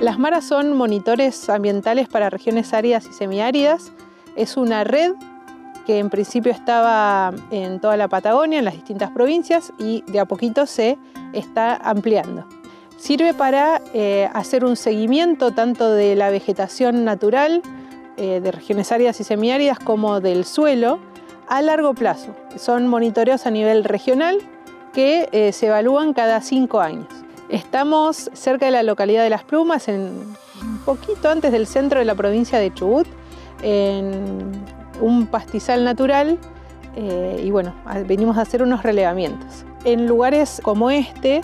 Las maras son monitores ambientales para regiones áridas y semiáridas. Es una red que en principio estaba en toda la Patagonia, en las distintas provincias, y de a poquito se está ampliando. Sirve para eh, hacer un seguimiento tanto de la vegetación natural, eh, de regiones áridas y semiáridas, como del suelo, a largo plazo. Son monitoreos a nivel regional que eh, se evalúan cada cinco años. Estamos cerca de la localidad de Las Plumas, en, un poquito antes del centro de la provincia de Chubut, en un pastizal natural eh, y bueno, venimos a hacer unos relevamientos. En lugares como este,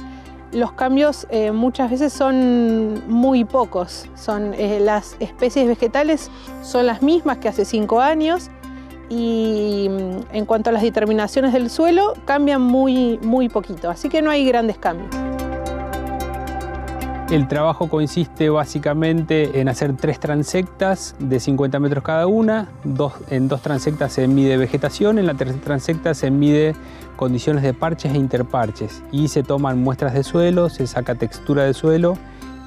los cambios eh, muchas veces son muy pocos. Son, eh, las especies vegetales son las mismas que hace cinco años y mm, en cuanto a las determinaciones del suelo cambian muy, muy poquito, así que no hay grandes cambios. El trabajo consiste básicamente en hacer tres transectas de 50 metros cada una. en dos transectas se mide vegetación, en la tercera transecta se mide condiciones de parches e interparches y se toman muestras de suelo, se saca textura de suelo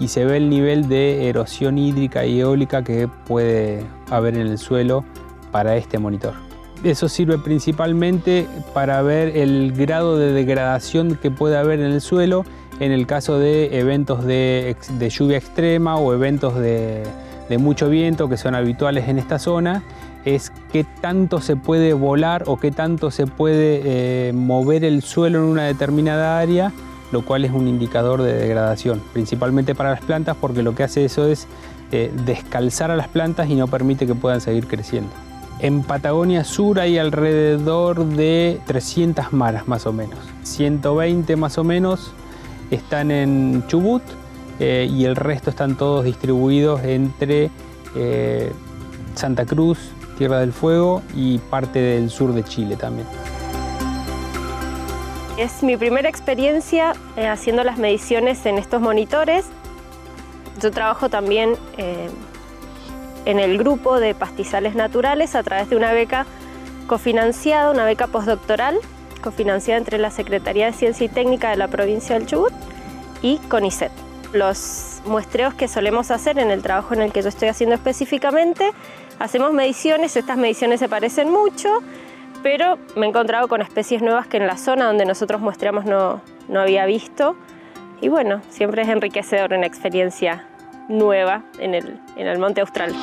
y se ve el nivel de erosión hídrica y eólica que puede haber en el suelo para este monitor. Eso sirve principalmente para ver el grado de degradación que puede haber en el suelo en el caso de eventos de, lluvia extrema o eventos de, mucho viento que son habituales en esta zona, es qué tanto se puede volar o qué tanto se puede eh, mover el suelo en una determinada área, lo cual es un indicador de degradación, principalmente para las plantas porque lo que hace eso es eh, descalzar a las plantas y no permite que puedan seguir creciendo. En Patagonia Sur hay alrededor de 300 maras más o menos, 120 más o menos están en Chubut eh, y el resto están todos distribuidos entre eh, Santa Cruz, Tierra del Fuego y parte del sur de Chile también. Es mi primera experiencia eh, haciendo las mediciones en estos monitores. Yo trabajo también en el grupo de pastizales naturales a través de una beca cofinanciada, una beca postdoctoral cofinanciada entre la Secretaría de Ciencia y Técnica de la provincia del Chubut y CONICET. Los muestreos que solemos hacer en el trabajo en el que yo estoy haciendo específicamente, hacemos mediciones, estas mediciones se parecen mucho, pero me he encontrado con especies nuevas que en la zona donde nosotros muestreamos no, no había visto. Y bueno, siempre es enriquecedor una experiencia nueva en el, en el Monte Austral.